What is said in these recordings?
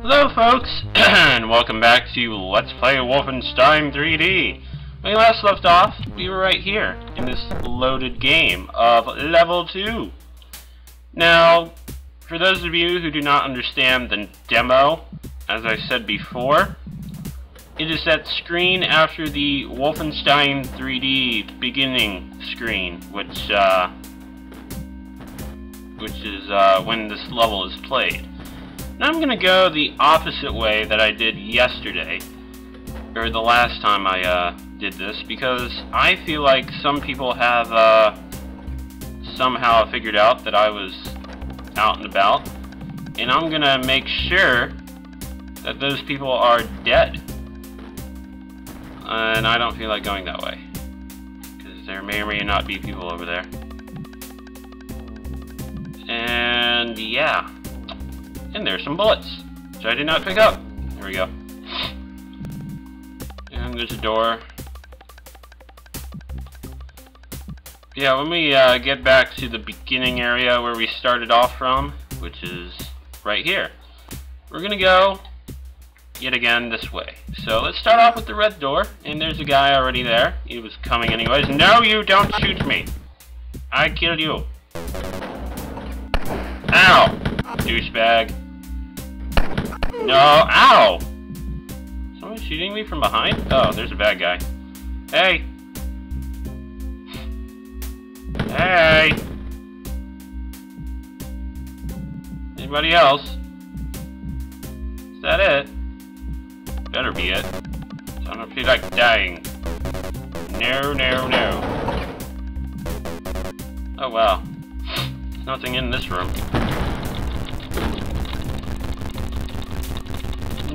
Hello folks, and welcome back to Let's Play Wolfenstein 3D. When we last left off, we were right here, in this loaded game of Level 2. Now, for those of you who do not understand the demo, as I said before, it is that screen after the Wolfenstein 3D beginning screen, which, uh, which is, uh, when this level is played. Now I'm going to go the opposite way that I did yesterday, or the last time I uh, did this, because I feel like some people have uh, somehow figured out that I was out and about, and I'm going to make sure that those people are dead. And I don't feel like going that way, because there may or may not be people over there. And yeah. And there's some bullets, which I did not pick up. There we go. And there's a door. Yeah, when we uh, get back to the beginning area where we started off from, which is right here, we're gonna go yet again this way. So let's start off with the red door, and there's a guy already there. He was coming anyways. No, you don't shoot me! I killed you. Ow! Douchebag. No, ow! Someone shooting me from behind? Oh, there's a bad guy. Hey! Hey! Anybody else? Is that it? Better be it. I don't feel like dying. No, no, no. Oh wow. There's nothing in this room.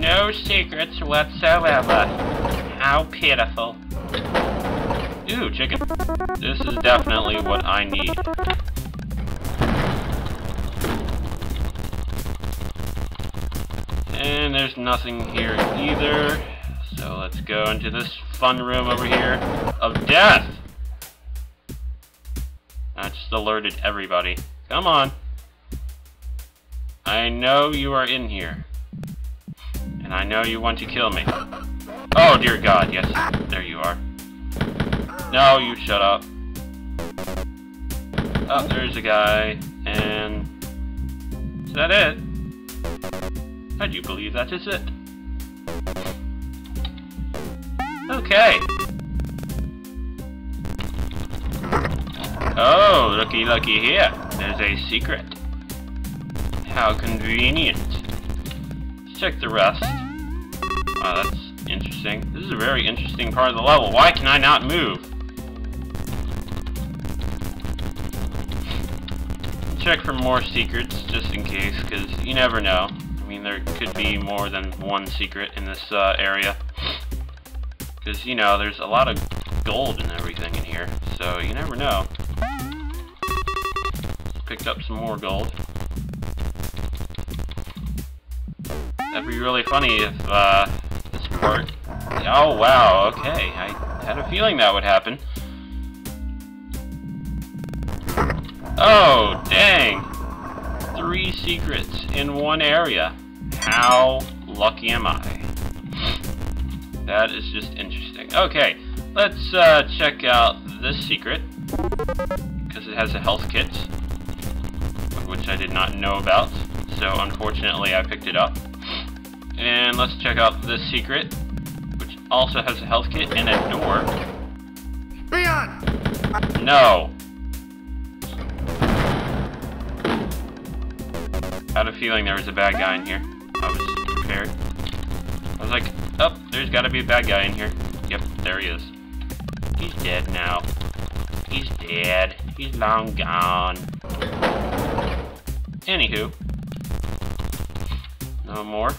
No secrets whatsoever. How pitiful. Ooh, chicken. This is definitely what I need. And there's nothing here either. So let's go into this fun room over here of death. I just alerted everybody. Come on. I know you are in here. I know you want to kill me. Oh, dear God, yes. There you are. No, you shut up. Oh, there's a guy. And... Is that it? I do believe that is it. Okay. Oh, looky, looky here. There's a secret. How convenient. Check the rest. Wow, that's interesting. This is a very interesting part of the level. Why can I not move? Check for more secrets, just in case, because you never know. I mean, there could be more than one secret in this uh, area. Because, you know, there's a lot of gold and everything in here, so you never know. Picked up some more gold. That'd be really funny if, uh, this part... Oh, wow, okay. I had a feeling that would happen. Oh, dang! Three secrets in one area. How lucky am I? That is just interesting. Okay, let's uh, check out this secret. Because it has a health kit. Which I did not know about. So unfortunately I picked it up. And let's check out this secret, which also has a health kit and a door. Leon! No. I had a feeling there was a bad guy in here. I was prepared. I was like, oh, there's gotta be a bad guy in here. Yep, there he is. He's dead now. He's dead. He's long gone. Anywho. No more.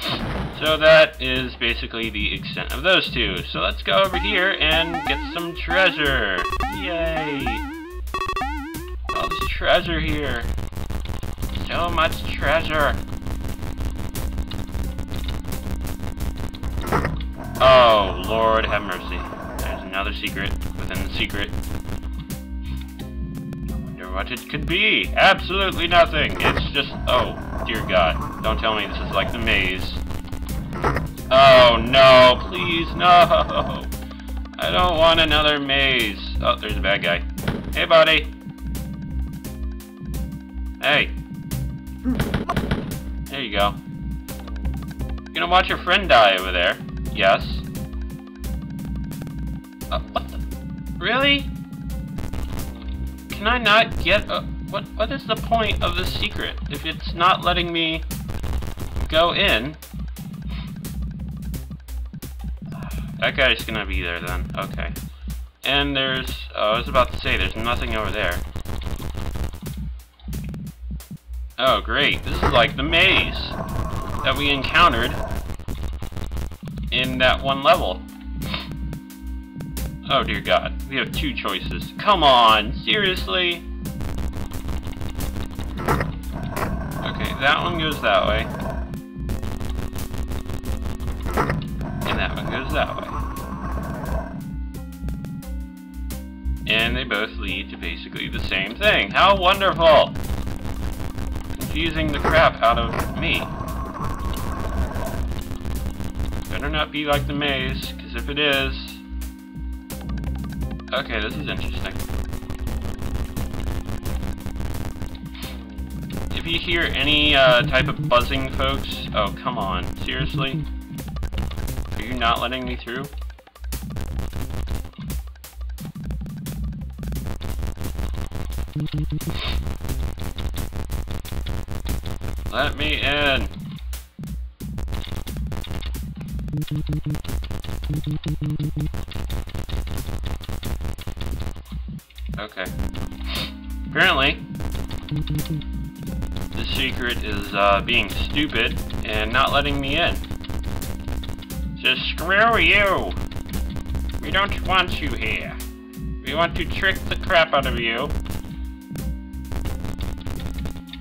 So that is basically the extent of those two. So let's go over here and get some treasure. Yay! All this treasure here. So much treasure. Oh, Lord have mercy. There's another secret within the secret. I wonder what it could be. Absolutely nothing. It's just, oh, dear God. Don't tell me this is like the maze. Oh no, please, no! I don't want another maze. Oh, there's a bad guy. Hey, buddy. Hey. There you go. You're gonna watch your friend die over there. Yes. Uh, what the? Really? Can I not get a... What, what is the point of this secret if it's not letting me go in? That guy's gonna be there then. Okay. And there's... Oh, I was about to say, there's nothing over there. Oh, great. This is like the maze that we encountered in that one level. Oh, dear God. We have two choices. Come on! Seriously? Okay, that one goes that way. That one goes that way. And they both lead to basically the same thing. How wonderful! Confusing the crap out of me. Better not be like the maze, because if it is... Okay, this is interesting. If you hear any uh, type of buzzing, folks... Oh, come on. Seriously? Not letting me through? Let me in! Okay. Apparently, the secret is uh, being stupid and not letting me in. Just screw you! We don't want you here. We want to trick the crap out of you.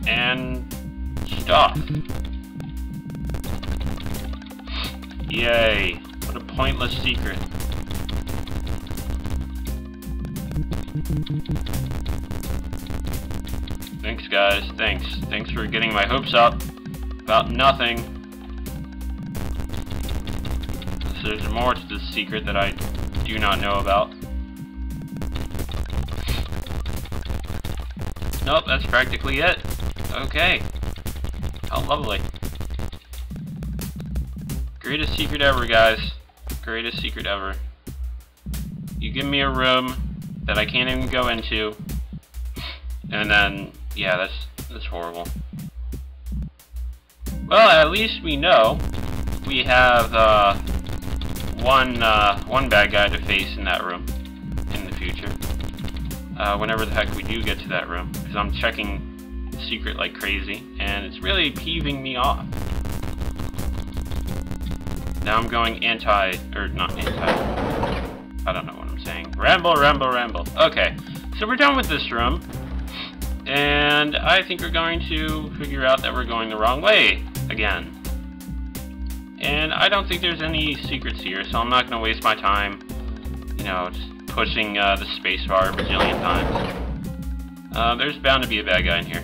And stuff. Yay. What a pointless secret. Thanks, guys. Thanks. Thanks for getting my hopes up about nothing. There's more to this secret that I do not know about. Nope, that's practically it. Okay. How lovely. Greatest secret ever, guys. Greatest secret ever. You give me a room that I can't even go into, and then, yeah, that's, that's horrible. Well, at least we know we have, uh, one, uh, one bad guy to face in that room in the future. Uh, whenever the heck we do get to that room, because I'm checking secret like crazy, and it's really peeving me off. Now I'm going anti, or not anti, I don't know what I'm saying. Ramble, ramble, ramble. Okay, so we're done with this room. And I think we're going to figure out that we're going the wrong way again. And I don't think there's any secrets here, so I'm not going to waste my time, you know, just pushing uh, the spacebar a bajillion times. Uh, there's bound to be a bad guy in here.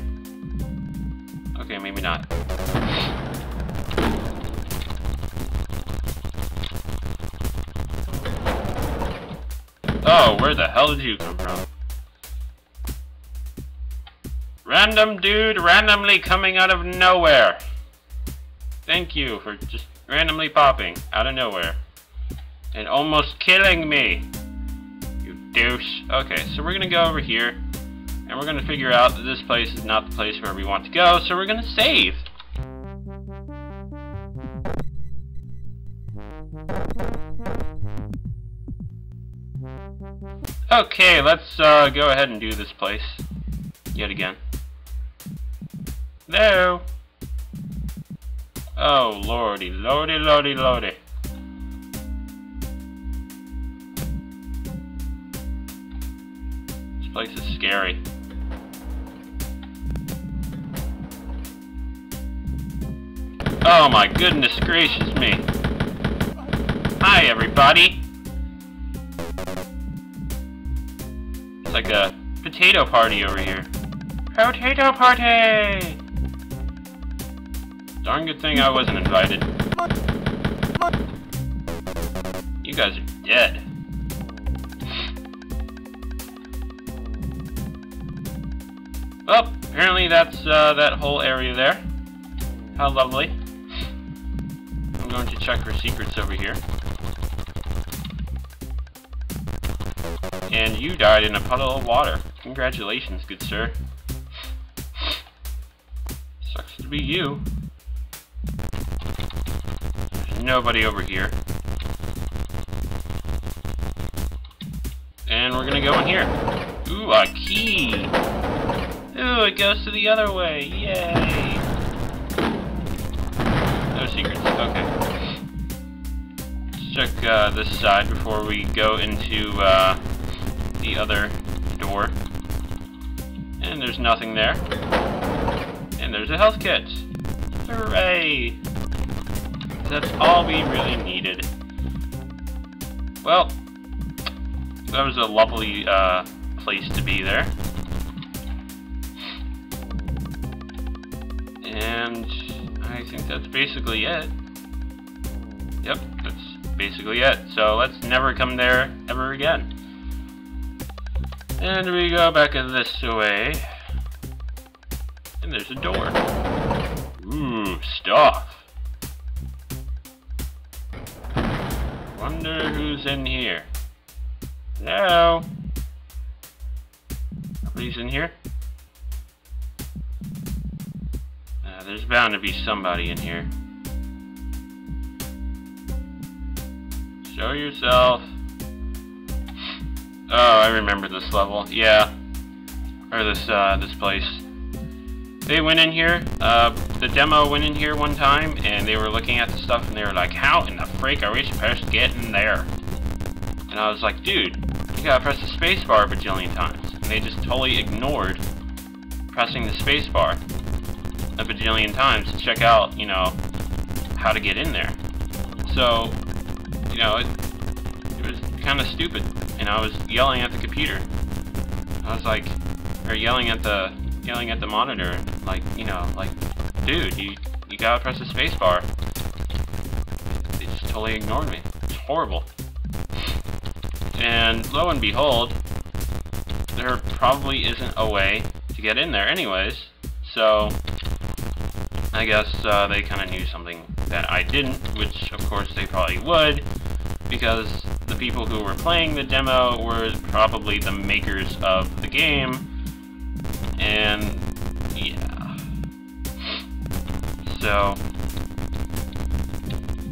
Okay, maybe not. Oh, where the hell did you come from? Random dude randomly coming out of nowhere. Thank you for just randomly popping out of nowhere. And almost killing me. You douche. Okay, so we're gonna go over here. And we're gonna figure out that this place is not the place where we want to go, so we're gonna save. Okay, let's uh, go ahead and do this place. Yet again. Hello? Oh, lordy, lordy, lordy, lordy. This place is scary. Oh my goodness gracious me. Hi everybody. It's like a potato party over here. Potato party! Darn good thing I wasn't invited. You guys are dead. Well, apparently that's uh, that whole area there. How lovely. I'm going to check for secrets over here. And you died in a puddle of water. Congratulations, good sir. Sucks to be you. Nobody over here. And we're gonna go in here. Ooh, a key! Ooh, it goes to the other way. Yay! No secrets. Okay. Let's check uh, this side before we go into uh, the other door. And there's nothing there. And there's a health kit. Hooray! That's all we really needed. Well, that was a lovely uh, place to be there. And I think that's basically it. Yep, that's basically it. So let's never come there ever again. And we go back this way. And there's a door. Ooh, stuff. Wonder who's in here. Hello? Nobody's in here? Uh, there's bound to be somebody in here. Show yourself. Oh, I remember this level. Yeah. Or this, uh, this place. They went in here, uh, the demo went in here one time, and they were looking at the stuff, and they were like, how in the freak are we supposed to get in there? And I was like, dude, you gotta press the spacebar a bajillion times. And they just totally ignored pressing the spacebar a bajillion times to check out, you know, how to get in there. So, you know, it, it was kind of stupid. And I was yelling at the computer. I was like, or yelling at the, yelling at the monitor, like, you know, like, dude, you, you gotta press the spacebar. They just totally ignored me. It's horrible. And lo and behold, there probably isn't a way to get in there anyways. So, I guess uh, they kind of knew something that I didn't, which of course they probably would, because the people who were playing the demo were probably the makers of the game, and So,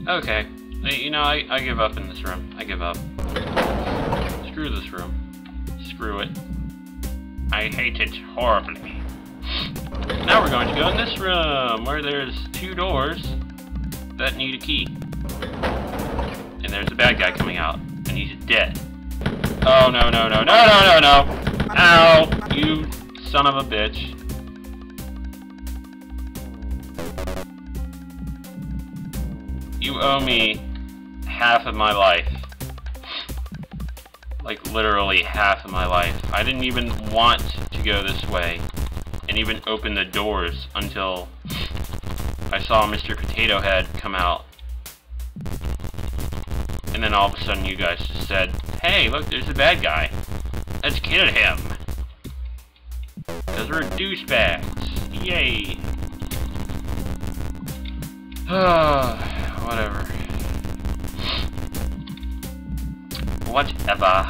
okay. You know, I, I give up in this room. I give up. Screw this room. Screw it. I hate it horribly. Now we're going to go in this room, where there's two doors that need a key. And there's a bad guy coming out, and he's dead. Oh, no, no, no, no, no, no, no! Ow! You son of a bitch. You owe me half of my life. Like, literally half of my life. I didn't even want to go this way and even open the doors until I saw Mr. Potato Head come out. And then all of a sudden you guys just said, Hey, look, there's a bad guy. Let's kill him. Because we're douchebags. Yay. Whatever. Whatever.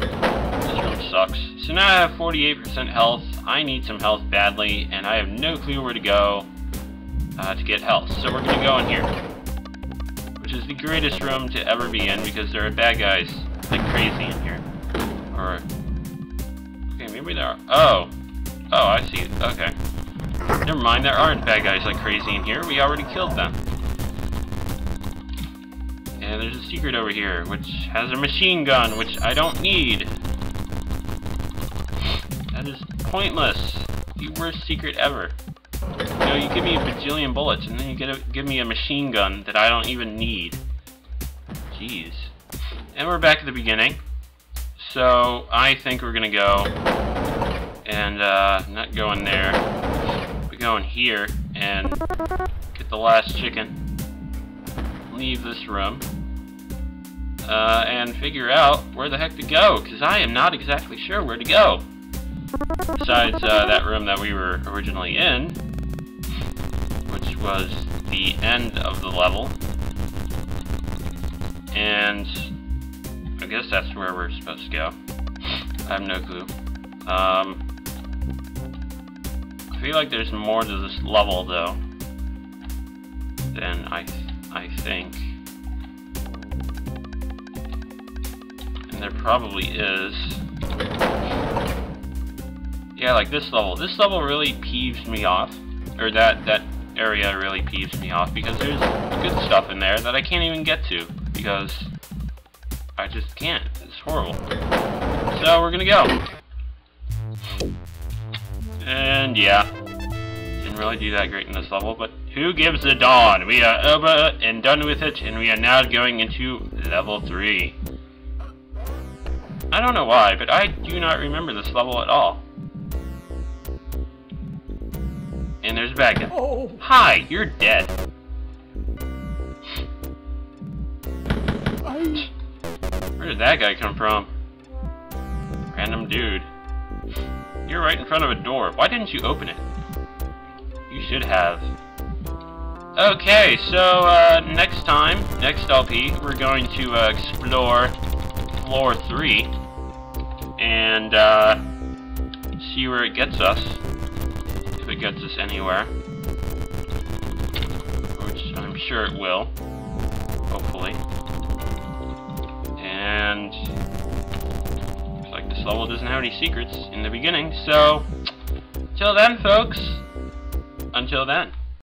This room sucks. So now I have 48% health. I need some health badly, and I have no clue where to go uh, to get health. So we're to go in here. Which is the greatest room to ever be in, because there are bad guys like crazy in here. Or... Okay, maybe there are... Oh. Oh, I see. Okay. Never mind, there aren't bad guys like crazy in here. We already killed them. And there's a secret over here, which has a machine gun, which I don't need. That is pointless. The worst secret ever. You know, you give me a bajillion bullets, and then you a, give me a machine gun that I don't even need. Jeez. And we're back at the beginning. So, I think we're gonna go, and, uh, not go in there, go in here, and get the last chicken, leave this room, uh, and figure out where the heck to go, because I am not exactly sure where to go. Besides uh, that room that we were originally in, which was the end of the level. And I guess that's where we're supposed to go. I have no clue. Um, I feel like there's more to this level, though, than I, I think. And there probably is. Yeah, like this level. This level really peeves me off. Or that, that area really peeves me off because there's good stuff in there that I can't even get to because I just can't. It's horrible. So we're gonna go. And yeah, didn't really do that great in this level, but who gives a dawn? We are over and done with it, and we are now going into level 3. I don't know why, but I do not remember this level at all. And there's a bad guy. Oh. Hi, you're dead. Where did that guy come from? Random dude. You're right in front of a door. Why didn't you open it? You should have. Okay, so uh, next time, next LP, we're going to uh, explore floor 3 and uh, see where it gets us if it gets us anywhere. Which I'm sure it will. Hopefully. And this level doesn't have any secrets in the beginning, so until then folks, until then.